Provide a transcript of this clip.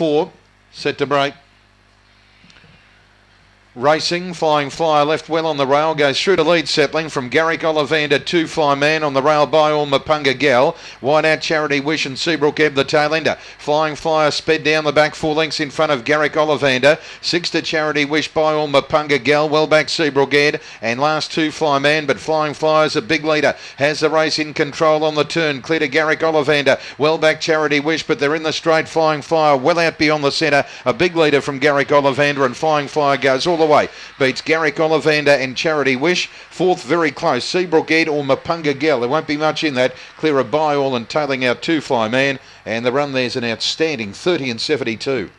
four, set to break. Racing, Flying Flyer left well on the rail, goes through to lead Settling from Garrick Ollivander, two Fly Man on the rail by all Mapunga Gal. Wide out Charity Wish and Seabrook Ebb the tail ender. Flying Flyer sped down the back, four lengths in front of Garrick Ollivander. Six to Charity Wish by all Mapunga Gal, well back Seabrook Ed, and last two Fly Man, but Flying Flyer's a big leader. Has the race in control on the turn, clear to Garrick Ollivander. Well back Charity Wish, but they're in the straight. Flying Flyer well out beyond the centre. A big leader from Garrick Ollivander, and Flying Flyer goes all the way. Beats Garrick Ollivander and Charity Wish. Fourth, very close. Seabrook Ed or Mapunga Gal. There won't be much in that. Clear a by all and tailing out two fly man. And the run there's an outstanding 30 and 72.